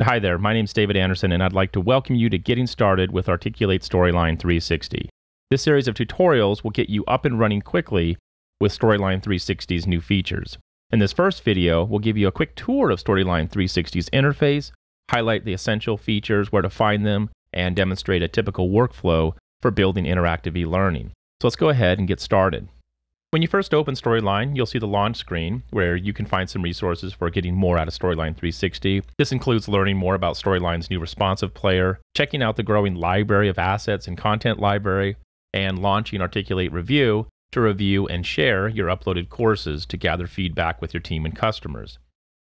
Hi there, my name is David Anderson, and I'd like to welcome you to Getting Started with Articulate Storyline 360. This series of tutorials will get you up and running quickly with Storyline 360's new features. In this first video, we'll give you a quick tour of Storyline 360's interface, highlight the essential features, where to find them, and demonstrate a typical workflow for building interactive e-learning. So let's go ahead and get started. When you first open Storyline, you'll see the launch screen where you can find some resources for getting more out of Storyline 360. This includes learning more about Storyline's new responsive player, checking out the growing library of assets and content library, and launching Articulate Review to review and share your uploaded courses to gather feedback with your team and customers.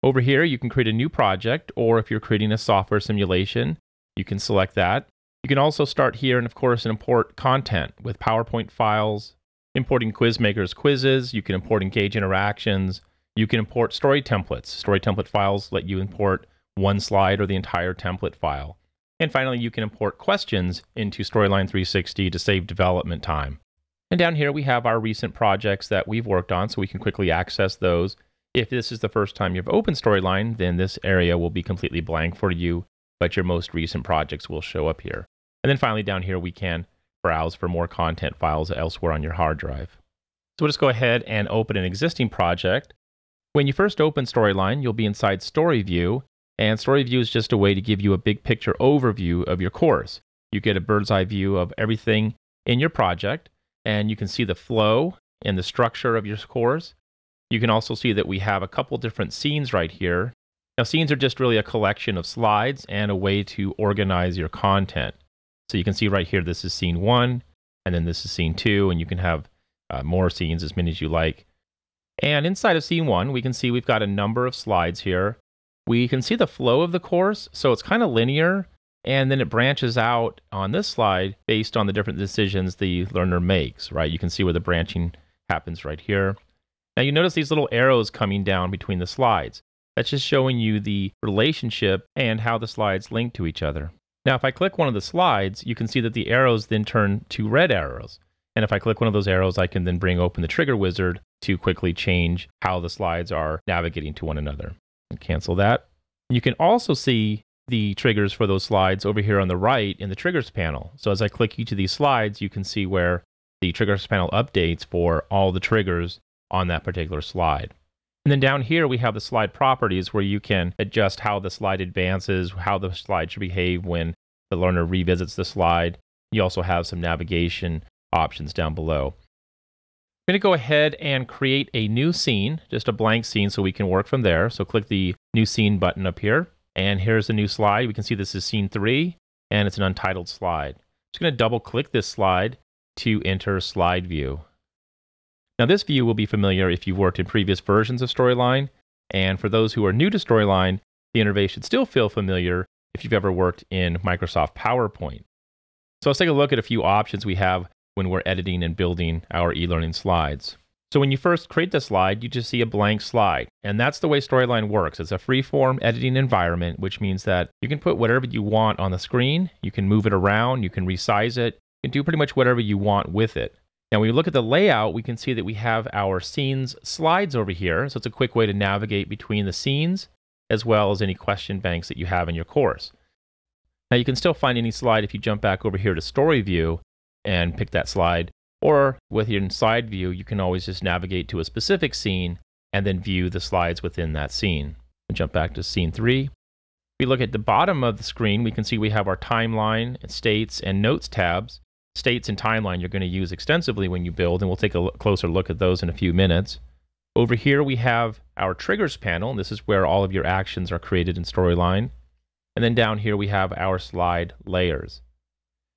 Over here, you can create a new project, or if you're creating a software simulation, you can select that. You can also start here and, of course, import content with PowerPoint files, importing Quizmaker's quizzes. You can import Engage interactions. You can import story templates. Story template files let you import one slide or the entire template file. And finally, you can import questions into Storyline 360 to save development time. And down here, we have our recent projects that we've worked on, so we can quickly access those. If this is the first time you've opened Storyline, then this area will be completely blank for you, but your most recent projects will show up here. And then finally, down here, we can browse for more content files elsewhere on your hard drive. So we'll just go ahead and open an existing project. When you first open Storyline, you'll be inside Story View, and Story View is just a way to give you a big picture overview of your course. You get a bird's eye view of everything in your project, and you can see the flow and the structure of your course. You can also see that we have a couple different scenes right here. Now, scenes are just really a collection of slides and a way to organize your content. So you can see right here, this is scene one, and then this is scene two, and you can have uh, more scenes, as many as you like. And inside of scene one, we can see we've got a number of slides here. We can see the flow of the course, so it's kind of linear, and then it branches out on this slide based on the different decisions the learner makes, right? You can see where the branching happens right here. Now you notice these little arrows coming down between the slides. That's just showing you the relationship and how the slides link to each other. Now, if I click one of the slides, you can see that the arrows then turn to red arrows. And if I click one of those arrows, I can then bring open the trigger wizard to quickly change how the slides are navigating to one another. And cancel that. You can also see the triggers for those slides over here on the right in the triggers panel. So as I click each of these slides, you can see where the triggers panel updates for all the triggers on that particular slide. And then down here, we have the slide properties where you can adjust how the slide advances, how the slide should behave when the learner revisits the slide. You also have some navigation options down below. I'm going to go ahead and create a new scene, just a blank scene so we can work from there. So click the new scene button up here. And here's the new slide. We can see this is scene three, and it's an untitled slide. I'm just going to double click this slide to enter slide view. Now, this view will be familiar if you've worked in previous versions of Storyline, and for those who are new to Storyline, the interface should still feel familiar if you've ever worked in Microsoft PowerPoint. So let's take a look at a few options we have when we're editing and building our e-learning slides. So when you first create the slide, you just see a blank slide. And that's the way Storyline works. It's a free-form editing environment, which means that you can put whatever you want on the screen. You can move it around. You can resize it. You can do pretty much whatever you want with it. Now, when we look at the layout, we can see that we have our scenes slides over here. So it's a quick way to navigate between the scenes as well as any question banks that you have in your course. Now, you can still find any slide if you jump back over here to Story View and pick that slide. Or with your side view, you can always just navigate to a specific scene and then view the slides within that scene. And jump back to scene three. If we look at the bottom of the screen, we can see we have our timeline, states, and notes tabs states and timeline you're going to use extensively when you build, and we'll take a closer look at those in a few minutes. Over here, we have our triggers panel, and this is where all of your actions are created in Storyline. And then down here, we have our slide layers.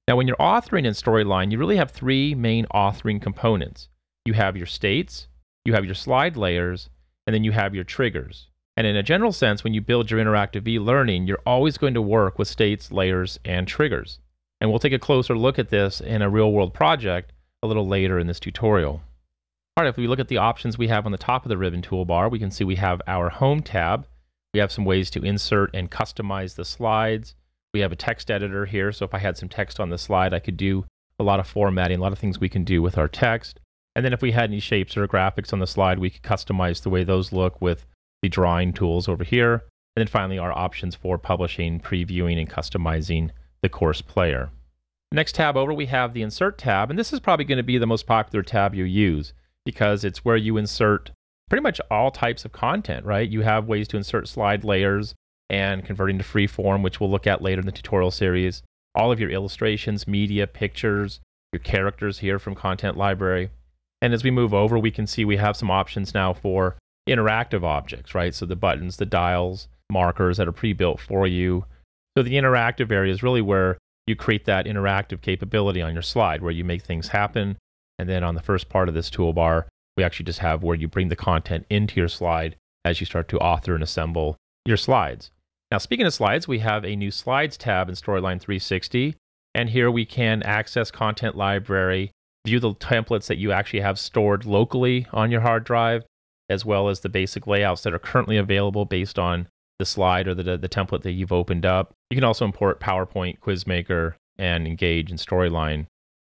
Now, when you're authoring in Storyline, you really have three main authoring components. You have your states, you have your slide layers, and then you have your triggers. And in a general sense, when you build your interactive e-learning, you're always going to work with states, layers, and triggers. And we'll take a closer look at this in a real world project a little later in this tutorial. All right, if we look at the options we have on the top of the ribbon toolbar, we can see we have our Home tab. We have some ways to insert and customize the slides. We have a text editor here, so if I had some text on the slide, I could do a lot of formatting, a lot of things we can do with our text. And then if we had any shapes or graphics on the slide, we could customize the way those look with the drawing tools over here. And then finally, our options for publishing, previewing, and customizing the course player. Next tab over, we have the Insert tab, and this is probably going to be the most popular tab you use because it's where you insert pretty much all types of content, right? You have ways to insert slide layers and converting to freeform, which we'll look at later in the tutorial series. All of your illustrations, media, pictures, your characters here from Content Library. And as we move over, we can see we have some options now for interactive objects, right? So the buttons, the dials, markers that are pre-built for you. So the interactive area is really where you create that interactive capability on your slide where you make things happen. And then on the first part of this toolbar, we actually just have where you bring the content into your slide as you start to author and assemble your slides. Now, speaking of slides, we have a new slides tab in Storyline 360. And here we can access content library, view the templates that you actually have stored locally on your hard drive, as well as the basic layouts that are currently available based on the slide or the, the template that you've opened up. You can also import PowerPoint, Quizmaker, and Engage and Storyline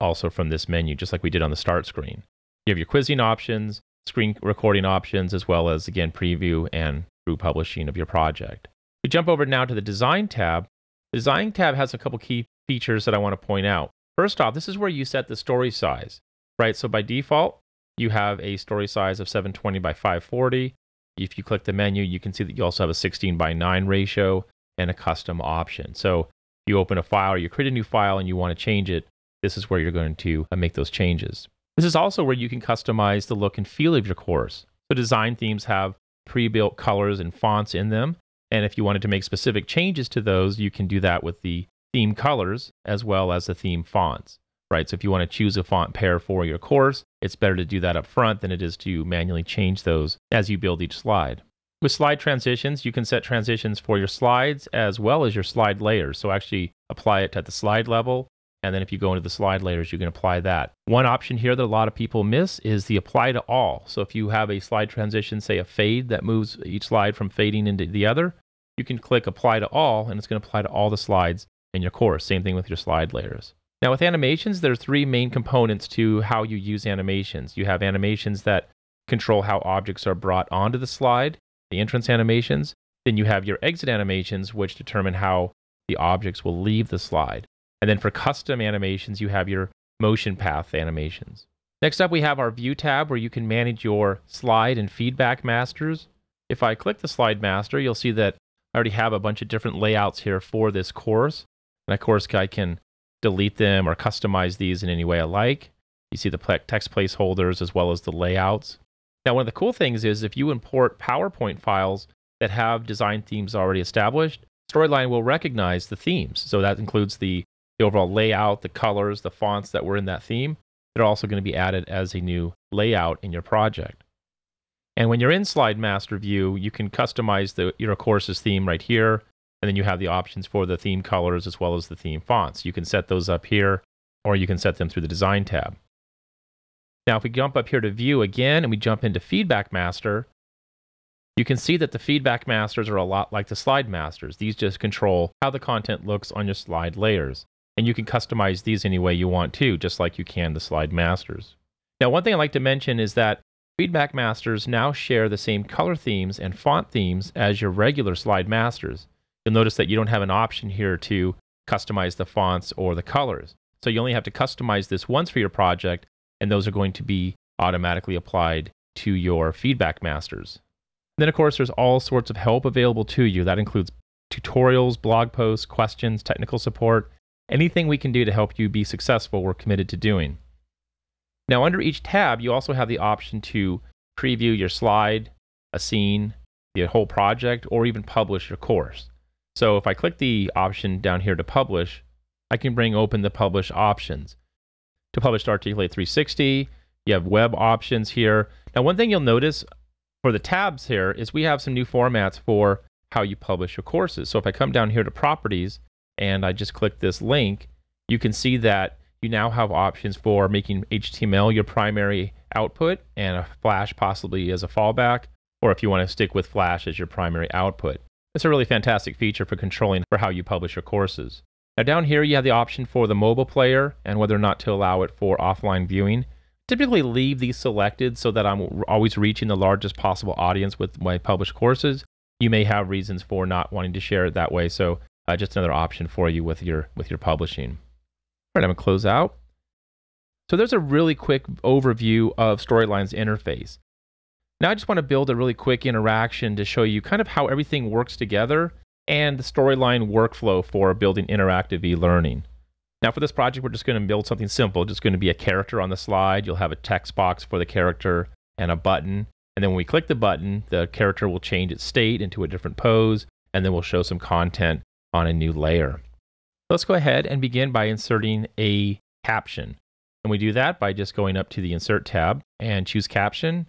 also from this menu, just like we did on the start screen. You have your quizzing options, screen recording options, as well as, again, preview and through publishing of your project. We jump over now to the Design tab. The Design tab has a couple key features that I want to point out. First off, this is where you set the story size, right? So by default, you have a story size of 720 by 540. If you click the menu, you can see that you also have a 16 by 9 ratio and a custom option. So you open a file or you create a new file and you want to change it, this is where you're going to uh, make those changes. This is also where you can customize the look and feel of your course. So design themes have pre-built colors and fonts in them. And if you wanted to make specific changes to those, you can do that with the theme colors as well as the theme fonts, right? So if you want to choose a font pair for your course, it's better to do that up front than it is to manually change those as you build each slide. With slide transitions, you can set transitions for your slides as well as your slide layers. So actually apply it at the slide level. And then if you go into the slide layers, you can apply that. One option here that a lot of people miss is the apply to all. So if you have a slide transition, say a fade that moves each slide from fading into the other, you can click apply to all and it's going to apply to all the slides in your course. Same thing with your slide layers. Now with animations, there are three main components to how you use animations. You have animations that control how objects are brought onto the slide the entrance animations. Then you have your exit animations, which determine how the objects will leave the slide. And then for custom animations, you have your motion path animations. Next up, we have our View tab where you can manage your slide and feedback masters. If I click the slide master, you'll see that I already have a bunch of different layouts here for this course. And of course, I can delete them or customize these in any way I like. You see the text placeholders as well as the layouts. Now, one of the cool things is if you import PowerPoint files that have design themes already established, Storyline will recognize the themes. So that includes the, the overall layout, the colors, the fonts that were in that theme. They're also going to be added as a new layout in your project. And when you're in Slide Master View, you can customize the, your course's theme right here. And then you have the options for the theme colors as well as the theme fonts. You can set those up here, or you can set them through the Design tab. Now, if we jump up here to view again and we jump into feedback master, you can see that the feedback masters are a lot like the slide masters. These just control how the content looks on your slide layers. And you can customize these any way you want to, just like you can the slide masters. Now, one thing I'd like to mention is that feedback masters now share the same color themes and font themes as your regular slide masters. You'll notice that you don't have an option here to customize the fonts or the colors. So you only have to customize this once for your project, and those are going to be automatically applied to your feedback masters. And then, of course, there's all sorts of help available to you. That includes tutorials, blog posts, questions, technical support, anything we can do to help you be successful, we're committed to doing. Now, under each tab, you also have the option to preview your slide, a scene, the whole project, or even publish your course. So if I click the option down here to publish, I can bring open the publish options to publish to Articulate 360. You have web options here. Now, one thing you'll notice for the tabs here is we have some new formats for how you publish your courses. So if I come down here to properties and I just click this link, you can see that you now have options for making HTML your primary output and a Flash possibly as a fallback, or if you want to stick with Flash as your primary output. It's a really fantastic feature for controlling for how you publish your courses. Now down here you have the option for the mobile player and whether or not to allow it for offline viewing. Typically leave these selected so that I'm always reaching the largest possible audience with my published courses. you may have reasons for not wanting to share it that way. So uh, just another option for you with your with your publishing. All right, I'm gonna close out. So there's a really quick overview of Storyline's interface. Now I just want to build a really quick interaction to show you kind of how everything works together and the Storyline workflow for building interactive e-learning. Now for this project, we're just going to build something simple. Just going to be a character on the slide. You'll have a text box for the character and a button. And then when we click the button, the character will change its state into a different pose, and then we'll show some content on a new layer. Let's go ahead and begin by inserting a caption. And we do that by just going up to the Insert tab and choose Caption.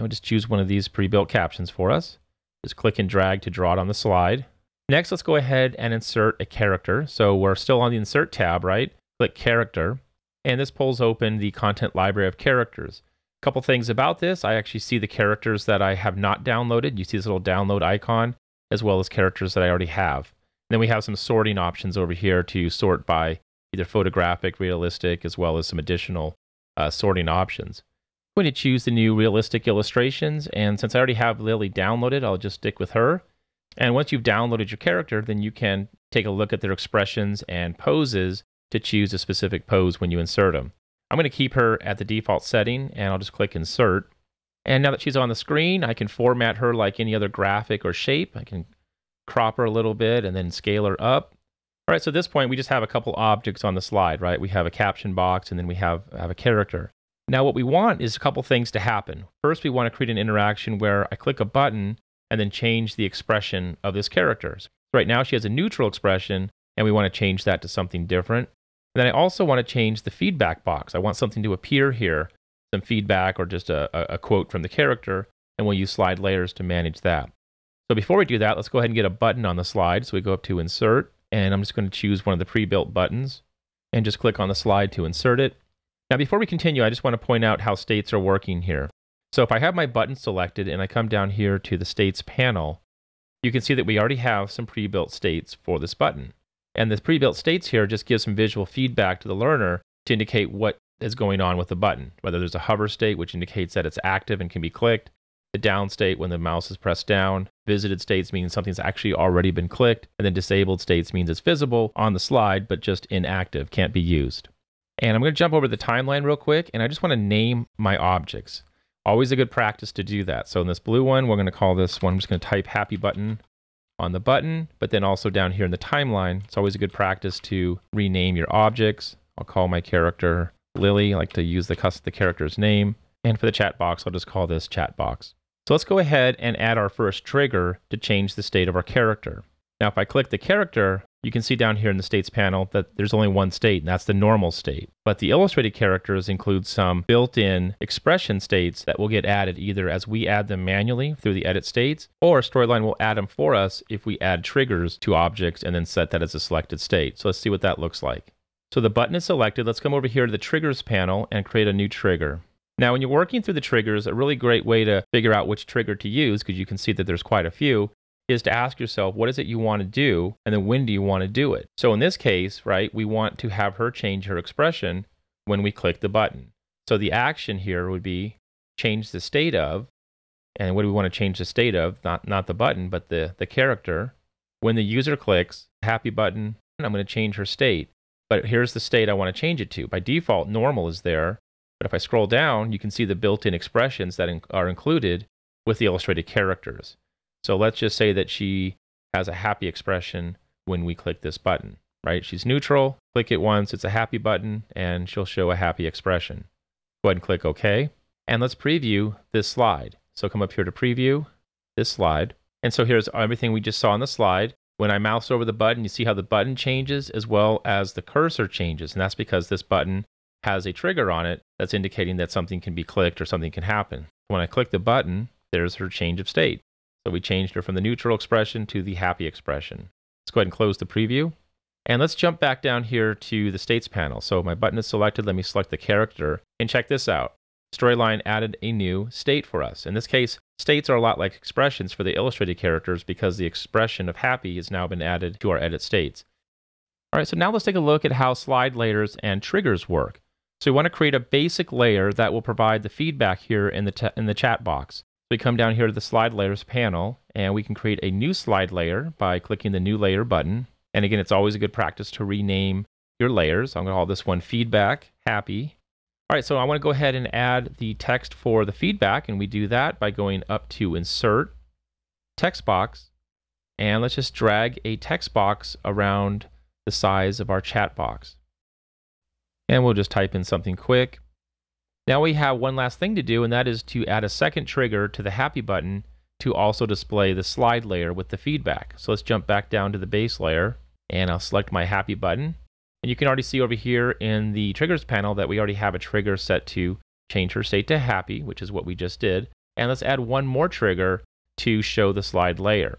And we'll just choose one of these pre-built captions for us. Just click and drag to draw it on the slide. Next, let's go ahead and insert a character. So we're still on the Insert tab, right? Click Character. And this pulls open the content library of characters. A couple things about this. I actually see the characters that I have not downloaded. You see this little download icon, as well as characters that I already have. And then we have some sorting options over here to sort by either photographic, realistic, as well as some additional uh, sorting options. I'm going to choose the new realistic illustrations, and since I already have Lily downloaded, I'll just stick with her. And once you've downloaded your character, then you can take a look at their expressions and poses to choose a specific pose when you insert them. I'm going to keep her at the default setting, and I'll just click Insert. And now that she's on the screen, I can format her like any other graphic or shape. I can crop her a little bit and then scale her up. All right, so at this point, we just have a couple objects on the slide, right? We have a caption box and then we have, have a character. Now, what we want is a couple things to happen. First, we want to create an interaction where I click a button and then change the expression of this character. So right now, she has a neutral expression, and we want to change that to something different. And then I also want to change the feedback box. I want something to appear here, some feedback or just a, a quote from the character, and we'll use slide layers to manage that. So before we do that, let's go ahead and get a button on the slide. So we go up to Insert, and I'm just going to choose one of the pre-built buttons and just click on the slide to insert it. Now, before we continue, I just want to point out how states are working here. So if I have my button selected and I come down here to the states panel, you can see that we already have some pre-built states for this button. And the pre-built states here just give some visual feedback to the learner to indicate what is going on with the button, whether there's a hover state, which indicates that it's active and can be clicked, the down state when the mouse is pressed down. Visited states means something's actually already been clicked. And then disabled states means it's visible on the slide, but just inactive, can't be used. And I'm going to jump over the timeline real quick, and I just want to name my objects. Always a good practice to do that. So in this blue one, we're going to call this one, I'm just going to type happy button on the button, but then also down here in the timeline, it's always a good practice to rename your objects. I'll call my character Lily. I like to use the, the character's name. And for the chat box, I'll just call this chat box. So let's go ahead and add our first trigger to change the state of our character. Now, if I click the character, you can see down here in the states panel that there's only one state, and that's the normal state. But the illustrated characters include some built-in expression states that will get added either as we add them manually through the edit states, or Storyline will add them for us if we add triggers to objects and then set that as a selected state. So let's see what that looks like. So the button is selected. Let's come over here to the triggers panel and create a new trigger. Now, when you're working through the triggers, a really great way to figure out which trigger to use, because you can see that there's quite a few, is to ask yourself, what is it you want to do? And then when do you want to do it? So in this case, right, we want to have her change her expression when we click the button. So the action here would be change the state of, and what do we want to change the state of? Not, not the button, but the, the character. When the user clicks happy button, I'm going to change her state. But here's the state I want to change it to. By default, normal is there. But if I scroll down, you can see the built-in expressions that in- are included with the illustrated characters. So let's just say that she has a happy expression when we click this button, right? She's neutral, click it once, it's a happy button, and she'll show a happy expression. Go ahead and click OK. And let's preview this slide. So come up here to preview this slide. And so here's everything we just saw on the slide. When I mouse over the button, you see how the button changes as well as the cursor changes. And that's because this button has a trigger on it that's indicating that something can be clicked or something can happen. When I click the button, there's her change of state. So we changed her from the neutral expression to the happy expression. Let's go ahead and close the preview. And let's jump back down here to the states panel. So my button is selected. Let me select the character and check this out. Storyline added a new state for us. In this case, states are a lot like expressions for the illustrated characters because the expression of happy has now been added to our edit states. All right, so now let's take a look at how slide layers and triggers work. So we want to create a basic layer that will provide the feedback here in the, in the chat box. We come down here to the slide layers panel and we can create a new slide layer by clicking the new layer button. And again, it's always a good practice to rename your layers. I'm going to call this one feedback happy. All right, so I want to go ahead and add the text for the feedback, and we do that by going up to insert, text box, and let's just drag a text box around the size of our chat box. And we'll just type in something quick. Now we have one last thing to do, and that is to add a second trigger to the happy button to also display the slide layer with the feedback. So let's jump back down to the base layer, and I'll select my happy button. And you can already see over here in the triggers panel that we already have a trigger set to change her state to happy, which is what we just did. And let's add one more trigger to show the slide layer.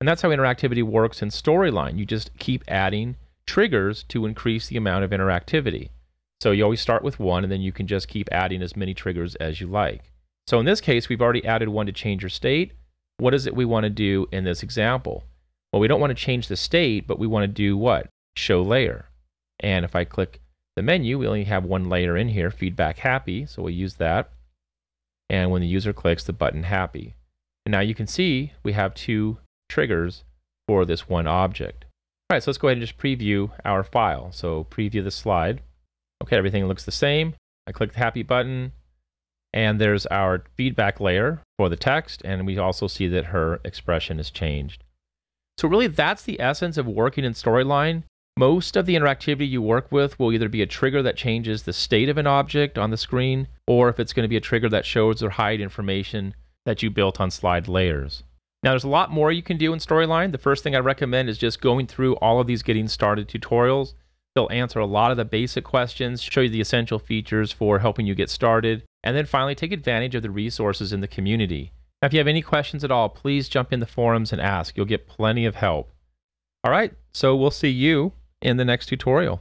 And that's how interactivity works in Storyline. You just keep adding triggers to increase the amount of interactivity. So you always start with one, and then you can just keep adding as many triggers as you like. So in this case, we've already added one to change your state. What is it we want to do in this example? Well, we don't want to change the state, but we want to do what? Show layer. And if I click the menu, we only have one layer in here, feedback happy, so we'll use that. And when the user clicks the button happy. And now you can see we have two triggers for this one object. All right, so let's go ahead and just preview our file. So preview the slide. Okay, everything looks the same. I click the happy button, and there's our feedback layer for the text, and we also see that her expression has changed. So really that's the essence of working in Storyline. Most of the interactivity you work with will either be a trigger that changes the state of an object on the screen, or if it's going to be a trigger that shows or hide information that you built on slide layers. Now, there's a lot more you can do in Storyline. The first thing I recommend is just going through all of these getting started tutorials. They'll answer a lot of the basic questions, show you the essential features for helping you get started, and then finally take advantage of the resources in the community. Now, if you have any questions at all, please jump in the forums and ask. You'll get plenty of help. All right, so we'll see you in the next tutorial.